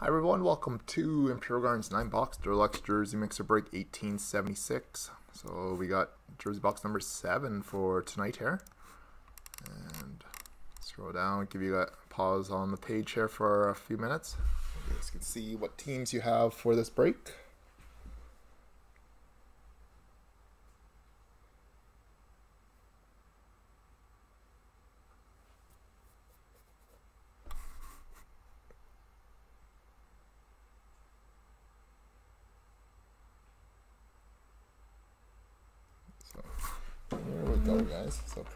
Hi everyone, welcome to Imperial Gardens 9 box Deluxe Jersey Mixer Break 1876. So we got Jersey box number 7 for tonight here. And scroll down, give you a pause on the page here for a few minutes. You guys can see what teams you have for this break. Here we go,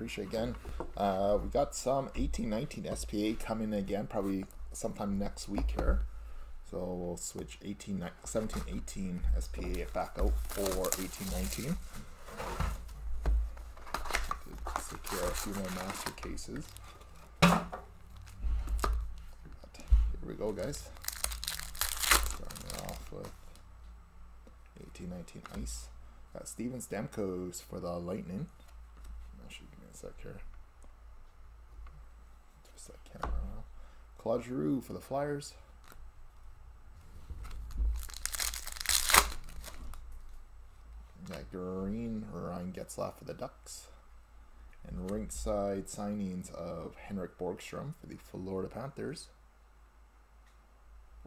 Appreciate again. Uh, we got some 1819 SPA coming again, probably sometime next week here. So we'll switch 18, 17, 18 SPA back out for 1819. To secure a few more master cases. But here we go, guys. Starting off with 1819 Ice. Got Steven Stamkos for the Lightning. Actually, give me a sec here. Twist that camera around. Claude Giroux for the Flyers. Got Green Ryan Getzlaf for the Ducks. And rinkside signings of Henrik Borgstrom for the Florida Panthers.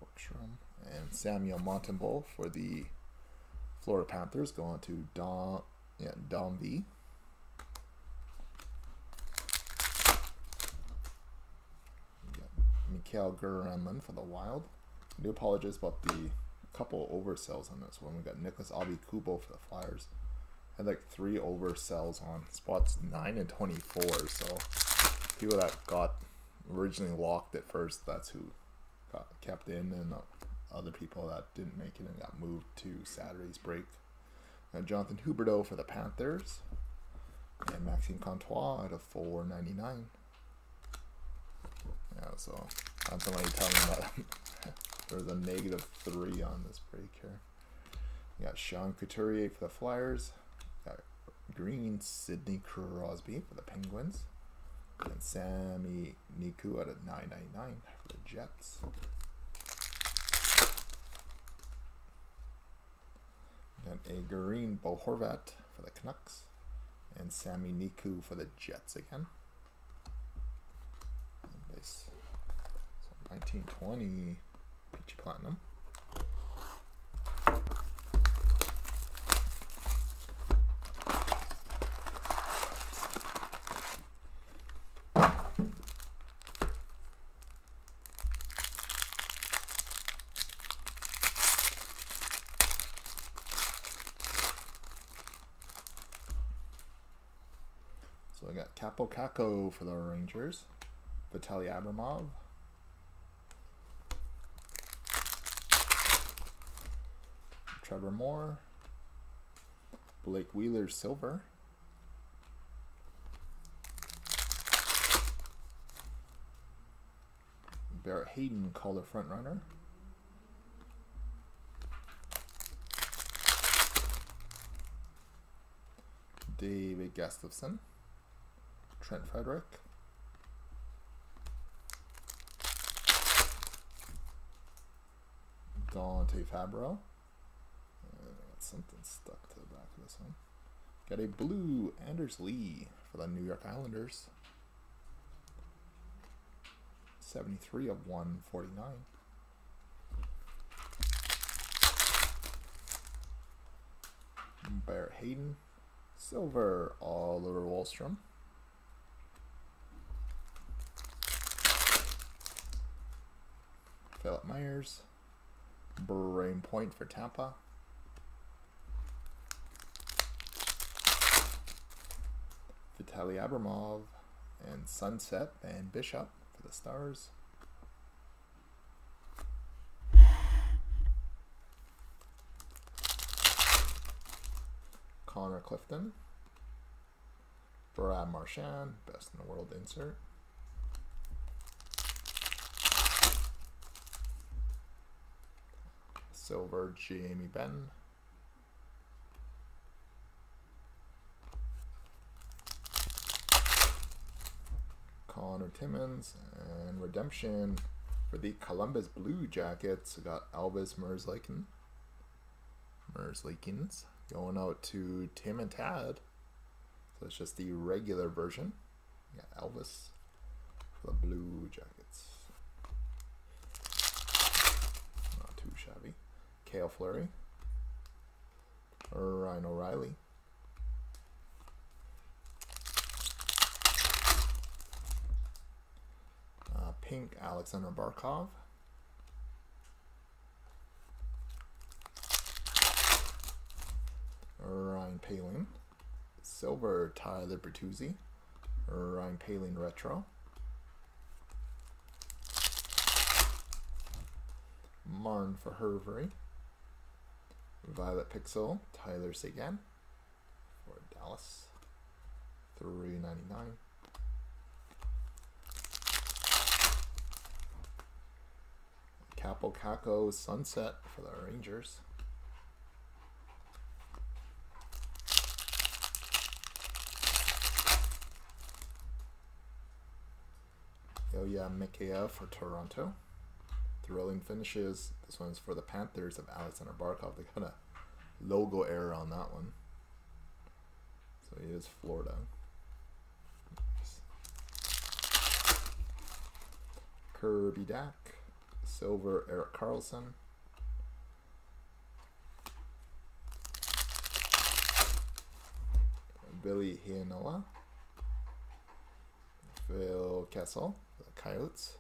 Borgstrom. And Samuel Montembeault for the Florida Panthers go on to Dom, yeah, Dom V. Mikael Granlund for the Wild. I do apologize about the couple oversells on this one. We got Nicholas Aube-Kubel for the Flyers. Had like three oversells on spots 9 and 24. So people that got originally locked at first, that's who got kept in. And other people that didn't make it and got moved to Saturday's break. Uh, Jonathan Huberdeau for the Panthers. And Maxime Comtois at a 499. Yeah, so that's somebody telling me that there's a negative three on this break here. We got Sean Couturier for the Flyers. Got Green Sidney Crosby for the Penguins. And Sami Niku at a 999 for the Jets. Got a Green Bo Horvat for the Canucks. And Sami Niku for the Jets again. And base. So 1920 Peachy Platinum. So I got Kaapo Kakko for the Rangers, Vitaly Abramov, Trevor Moore, Blake Wheeler Silver, Barrett Hayton Calder front runner. David Gustafson. Trent Frederic. Dante Fabbro. Something stuck to the back of this one. Got a blue Anders Lee for the New York Islanders. 73 of 149. Barrett Hayton. Silver Oliver Wahlstrom. Philip Myers, Brayden Point for Tampa. Vitaly Abramov and Sunset and Bishop for the Stars. Connor Clifton. Brad Marchand, best in the world insert. Silver, Jamie Benn. Connor Timmins and Redemption For the Columbus Blue Jackets, we got Elvis Merzlikins. Merzlikins going out to Tim and Tad. So it's just the regular version. Yeah, Elvis for the Blue Jackets. Not too shabby. Cale Fleury. Ryan O'Reilly. pink Alexander Barkov. Ryan Poehling. Silver Tyler Bertuzzi. Ryan Poehling Retro. Marn for Hervery. Violet Pixel, Tyler Seguin for Dallas. 399. Kaapo Sunset for the Rangers. Oh yeah, Mikheyev for Toronto. Thrilling finishes. This one's for the Panthers of Alexander Barkov. They got a logo error on that one. So it is Florida. Kirby Dack. Silver Eric Carlson. Ville Heinola. Phil Kessel, the Coyotes.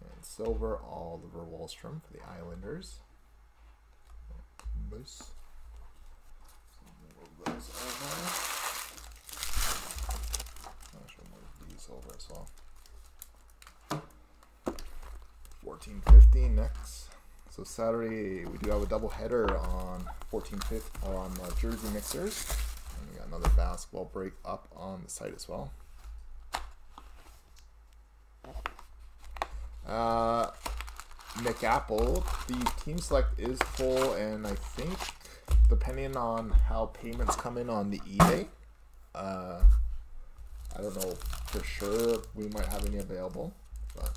And silver, Oliver Wahlstrom for the Islanders. Moose. Those over. Over as well. 1415 next. So Saturday we do have a double header on 14th or on Jersey Mixers. And we got another basketball break up on the site as well. Uh, McApple, the team select is full, and I think depending on how payments come in on the eBay, uh, I don't know for sure we might have any available, but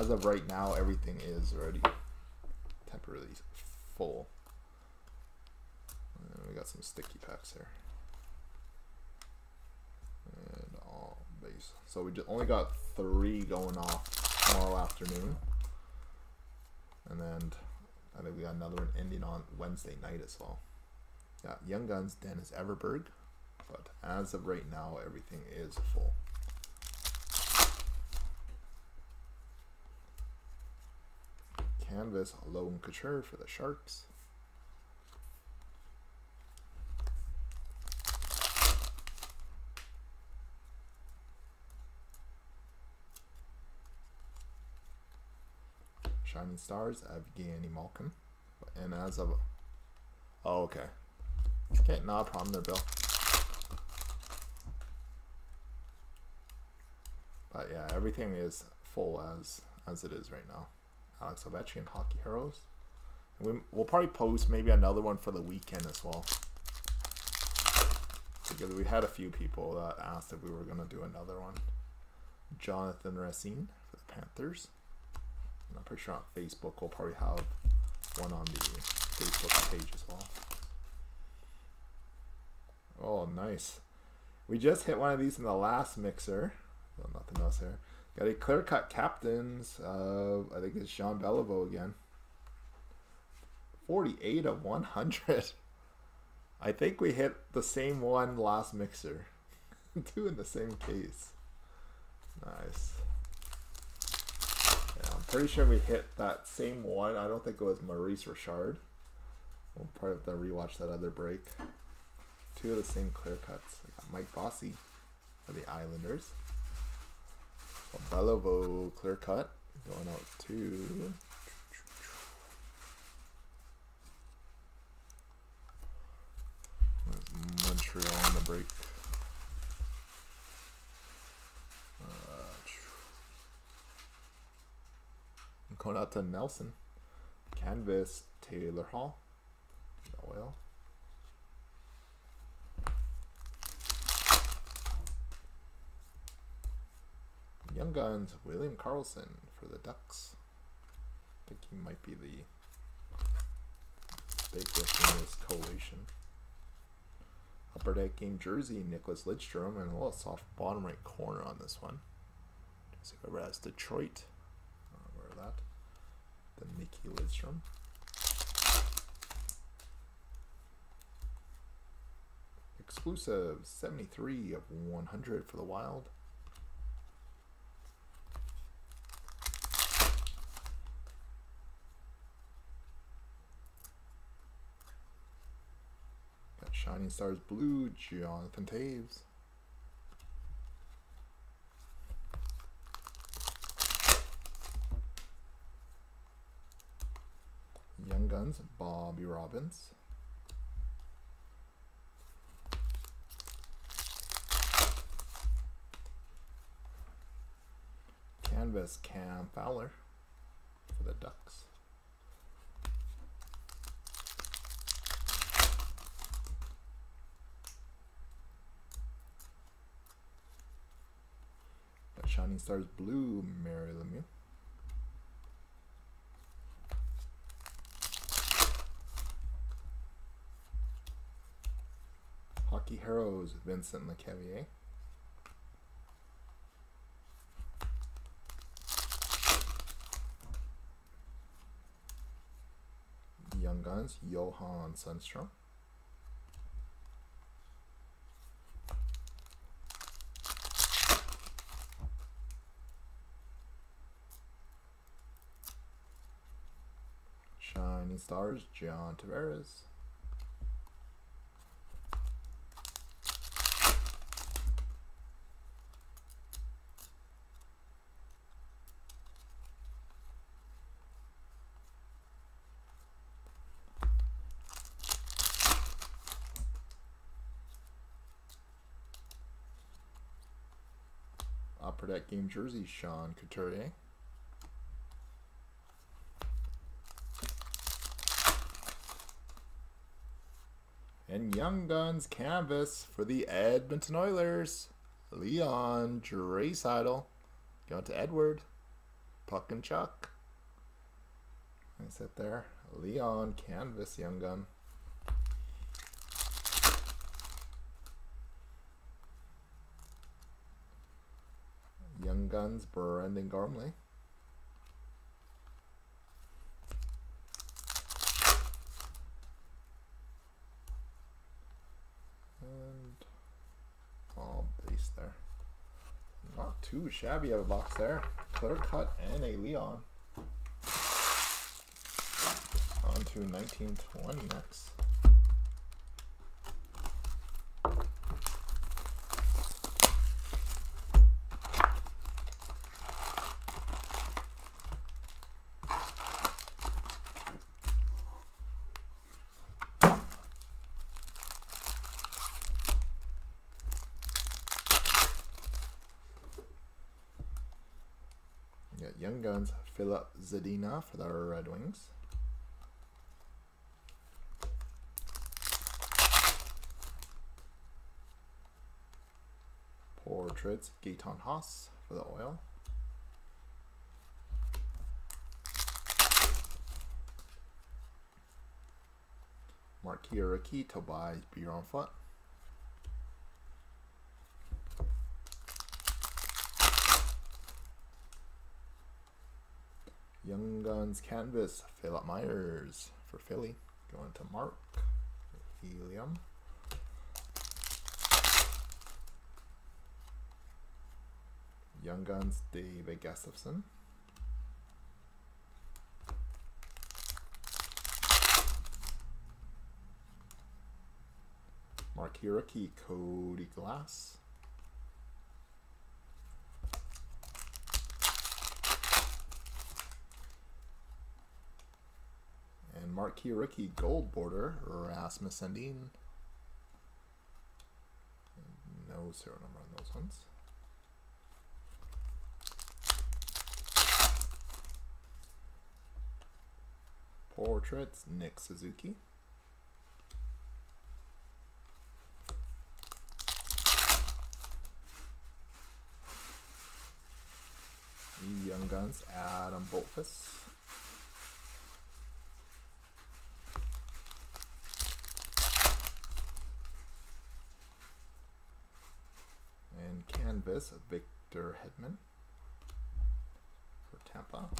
as of right now, everything is already temporarily full. And we got some sticky packs here. And all base. So we just only got three going off tomorrow afternoon. And then I think we got another one ending on Wednesday night as well. Yeah, Young Guns, Dennis Everberg. But as of right now, everything is full. Canvas, Logan Couture for the Sharks. Shining Stars, Evgeny Malkin. And as of... Oh, okay. Okay, not a problem there, Bill. But yeah, everything is full as as it is right now. Alex Ovechkin, Hockey Heroes. We, we'll probably post maybe another one for the weekend as well. Because we had a few people that asked if we were going to do another one. Jonathan Racine for the Panthers. And I'm pretty sure on Facebook we'll probably have one on the Facebook page as well. Oh, nice. We just hit one of these in the last mixer. Well, nothing else here. Got a clear cut captains. Uh, I think it's Jean Beliveau again. 48 of 100. I think we hit the same one last mixer. Two in the same case. Nice. Yeah, I'm pretty sure we hit that same one. I don't think it was Maurice Richard. We'll probably have to rewatch that other break. Two of the same clear cuts. Got Mike Bossy for the Islanders. Beliveau clear cut going out to Montreal on the break. Uh, going out to Nelson. Canvas Taylor Hall. Oil. Young Guns, William Karlsson for the Ducks. I think he might be the biggest in this collation. Upper deck game jersey, Nicklas Lidstrom, and a little soft bottom right corner on this one. So whoever has Detroit, where that, the Nicky Lidstrom. Exclusive 73 of 100 for the Wild. Got Shining Stars Blue, Jonathan Toews. Young Guns, Bobby Robbins. Canvas Cam Fowler for the Ducks. Shining Stars Blue, Mario Lemieux. Hockey Heroes, Vincent Lecavalier. Young Guns, Johan Sundstrom. Shining Stars, John Tavares. Upper Deck Game Jersey, Sean Couturier. And Young Guns Canvas for the Edmonton Oilers. Leon Draisaitl. Going to Edward. Puck and Chuck. I sit there. Leon Canvas Young Gun. Young Guns, Brendan Gormley. And all base there. Not too shabby of a box there. Clear cut and a Leon. On to 1920 next. Young Guns, Filip Zadina for the Red Wings. Portraits, Gaetan Haas for the Oil. Mark Kiaraki, Tobias Bjornfoot. Canvas, Philip Myers for Philly. Going to Mark. Helium. Young Guns, David Gustafson. Mark Hiraki, Cody Glass. And Marquee Rookie Gold Border, Rasmus Sandin. No serial number on those ones. Portraits, Nick Suzuki. Young Guns, Adam Boultfuss. Canvas, Victor Hedman for Tampa.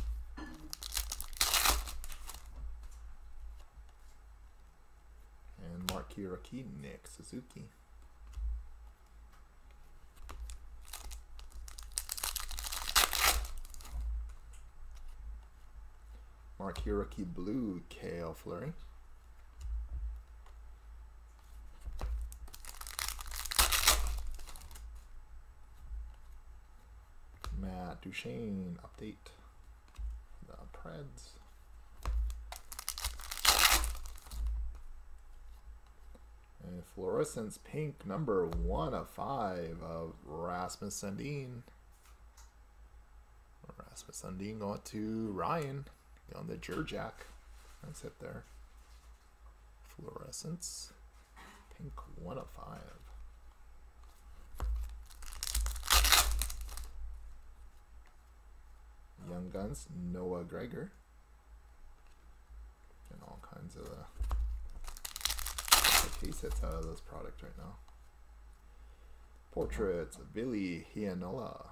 And Mark Rookie, Nick Suzuki. Mark Rookie Blue, Cale Fleury. Matt Duchene update. The Preds. And fluorescence pink number one of five of Rasmus Sandin. Rasmus Sandin going to Ryan on the Jerjack. That's it there. Fluorescence pink one of five. Young Guns, Noah Gregor. And all kinds of uh, case hits out of this product right now. Portraits of Ville Heinola.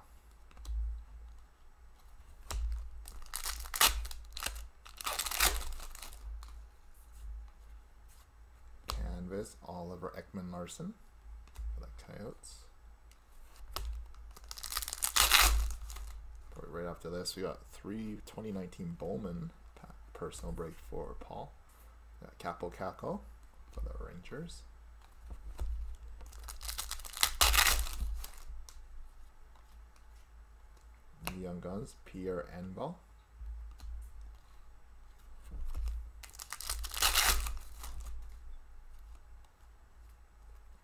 Canvas, Oliver Ekman Larsson for the Coyotes. Right after this, we got three 2019 Bowman personal break for Paul. Got Kaapo Kakko for the Rangers. Young Guns, Pierre Engvall.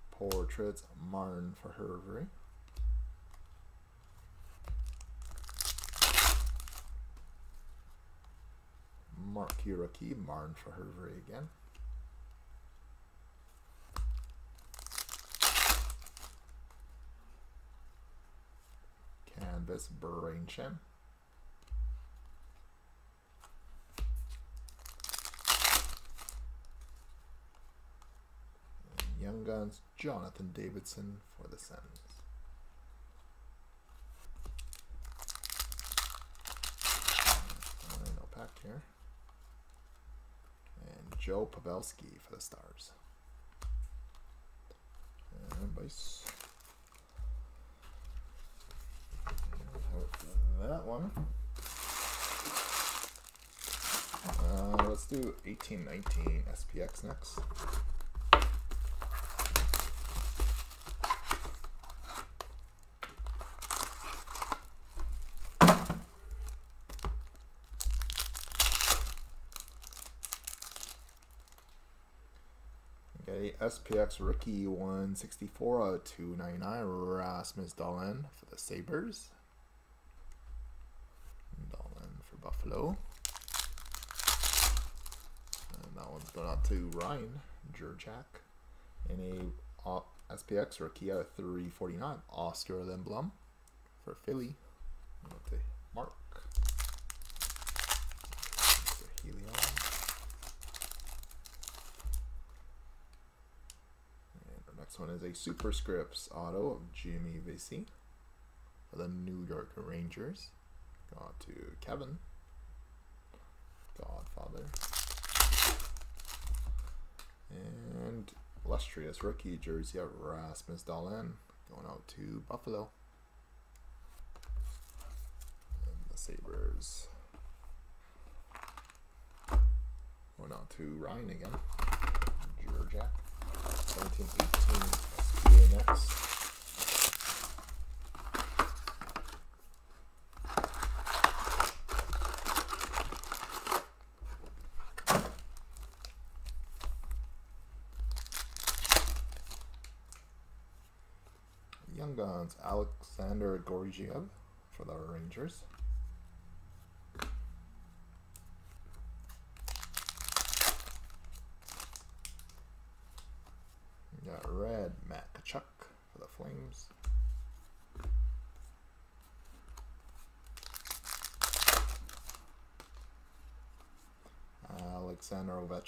Portraits, Martin for Hervey. Hiroki, Martin for Hervey again. Canvas, Brainchen. Young Guns, Jonathan Davidsson for the Sens. here. Joe Pavelski for the Stars. And that one. Uh, let's do 1819 SPX next. Okay, SPX rookie 164 out uh, of 299 Rasmus Dahlin for the Sabres. Dahlin for Buffalo. And that one's going out to Ryan Jerjack. And a uh, SPX rookie out of 349 Oskar Lindblom for Philly. Okay, Mark. One is a Superscripts auto of Jimmy Vesey for the New York Rangers. Got to Kevin. Godfather. And illustrious rookie jersey of Rasmus Dahlin going out to Buffalo. And the Sabres. Going out to Ryan again. Georgia. 1718 SPA. Young Guns, Alexander Gorgiev for the Rangers. Got red, Matt Tkachuk for the Flames.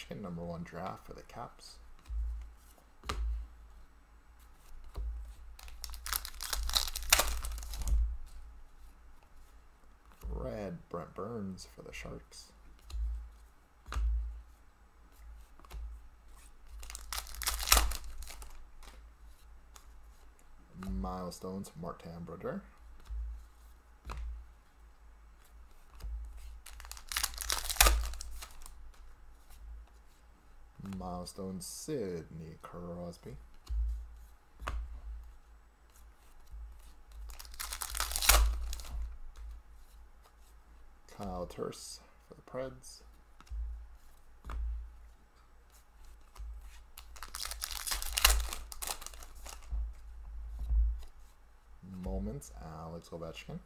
Number one draft for the Caps. Red, Brent Burns for the Sharks. Milestones, Martin Brodeur. Milestone Sidney Crosby. Kyle Turris for the Preds. Moments, Alex Ovechkin.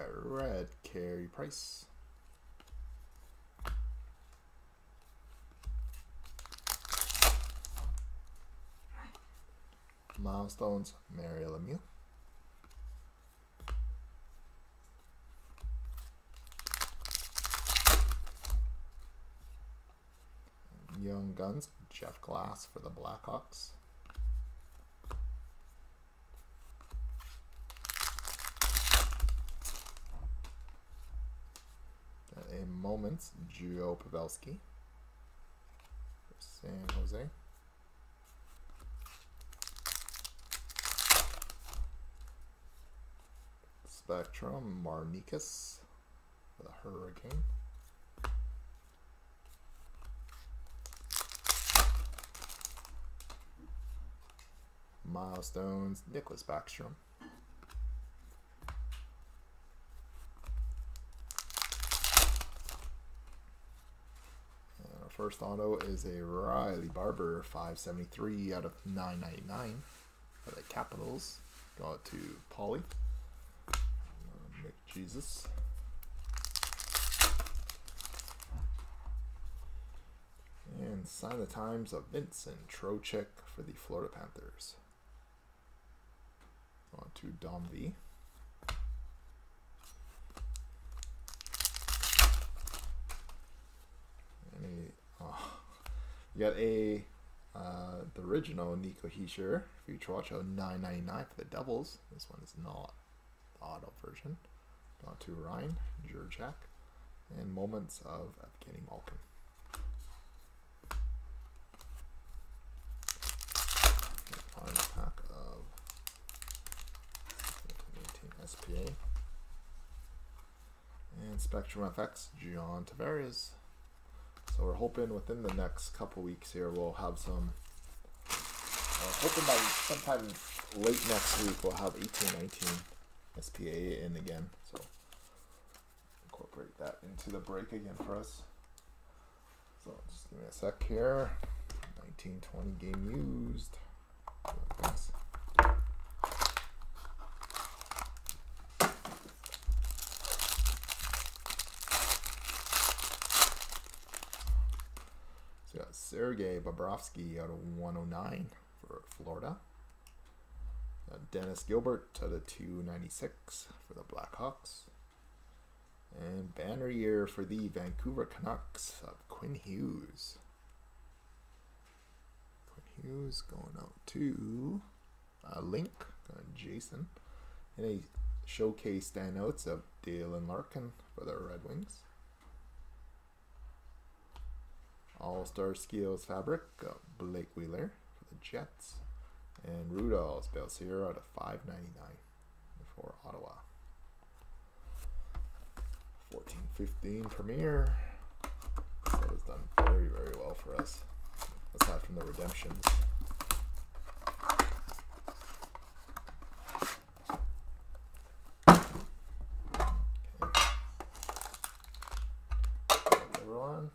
Got red, Carey Price. Milestones, Mario Lemieux. Young Guns, Jeff Glass for the Blackhawks. Got a Moments, Joe Pavelski San Jose. Spectrum, Marnikas the Hurricane. Milestones, Nicklas Backstrom. First auto is a Riley Barber 573 out of 999 for the Capitals. Go to Polly. Uh, Mick Jesus. And sign the times of Vincent Trocheck for the Florida Panthers. On to Dom V. And a, oh, you got a uh, the original Nico Hischier Future Watch 999 for the Devils. This one is not the auto version. Not to Ryan Jurchak and moments of Evgeny Malkin. Pack of 2018 SPA. And Spectrum FX, John Tavares. So we're hoping within the next couple weeks here we'll have some. Uh, hoping by sometime late next week we'll have 18, 19 SPA in again. So incorporate that into the break again for us. So just give me a sec here. 19, 20 game used. Sergei Bobrovsky out of 109 for Florida. Uh, Dennis Gilbert to the 296 for the Blackhawks. And banner year for the Vancouver Canucks of Quinn Hughes. Quinn Hughes going out to uh, Link, uh, Jason. And a showcase standouts of Dylan Larkin for the Red Wings. All Star Skills Fabric, uh, Blake Wheeler for the Jets. And Rudolph's Belsier out of 599 for Ottawa. 14-15 Premier. That has done very, very well for us. Aside from the redemptions. Okay. Everyone.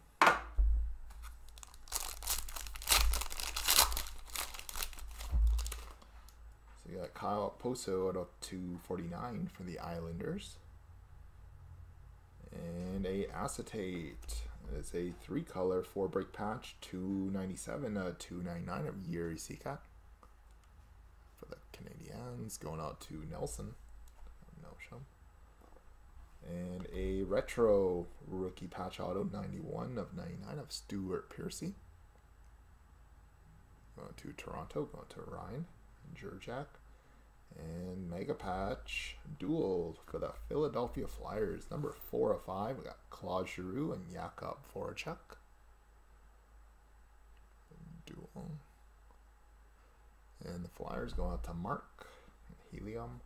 So you got Kyle Poso out of 249 for the Islanders. And a acetate. It's a three color four break patch, 297 uh 299 of Jiri Sekac. for the Canadiens. Going out to Nelson. Nelsham. And a retro rookie patch auto 91 of 99 of Stuart Percy. Going to Toronto, going to Ryan Jurjak. And Mega Patch Dual for the Philadelphia Flyers. Number 4 of 5. We got Claude Giroux and Jakub Voracek. Dual. And the Flyers go out to Mark, Helium,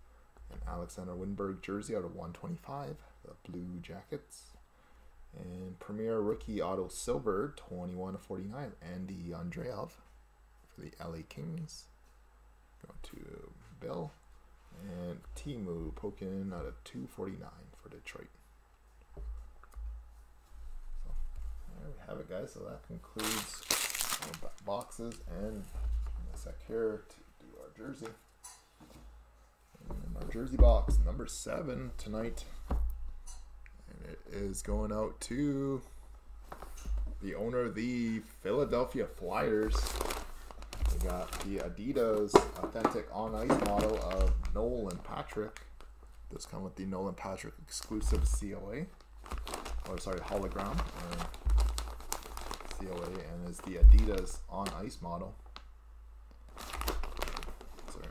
and Alexander Wennberg jersey out of 125. The Blue Jackets. And Premier Rookie Auto Silver, 21 of 49. Andy Andreoff for the LA Kings. Go to Bill. And Teemu Pulkkinen out of 249 for Detroit. So there we have it, guys. So that concludes our boxes and a sec here to do our jersey. And our jersey box number seven tonight. And it is going out to the owner of the Philadelphia Flyers. Got the Adidas authentic on ice model of Nolan Patrick. This come with the Nolan Patrick exclusive COA, or sorry, hologram, or COA, and is the Adidas on ice model. Sorry,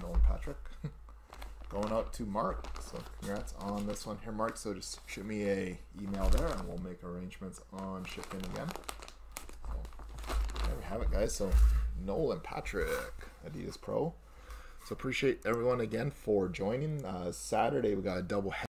Nolan Patrick. Going out to Mark. So congrats on this one here, Mark. So just shoot me a email there, and we'll make arrangements on shipping again. So there we have it, guys. So Nolan Patrick, Adidas Pro. So appreciate everyone again for joining. Uh, Saturday we got a double